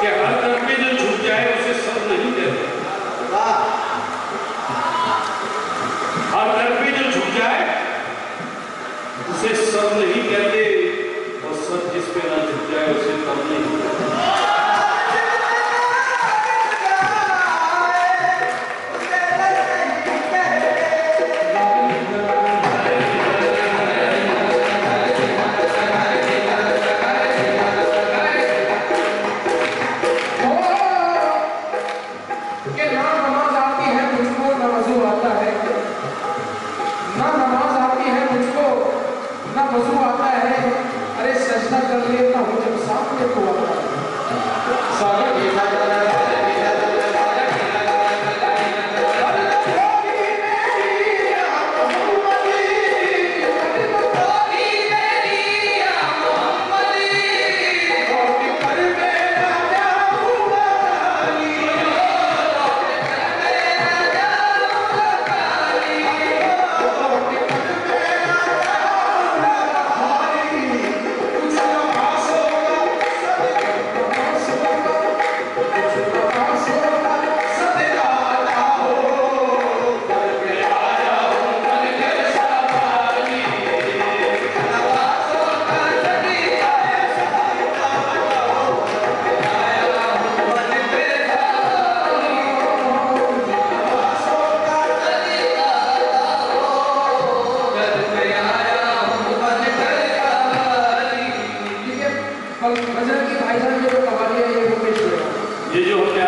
Yeah. और वजह की जो है ये वो पेश ये जो हमने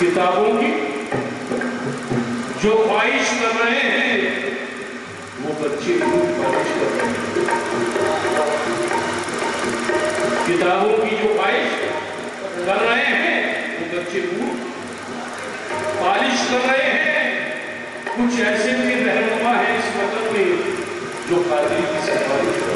किताबों की, जो ख्वाहिश कर रहे हैं, वो बच्चे ख्वाहिश कर रहे हैं। किताबों की जो ख्वाहिश कर रहे हैं, वो बच्चे खूब पालिश कर रहे हैं। कुछ ऐसे भी रहनुमा है इस वक़्त में, जो कादरी की सिफारिश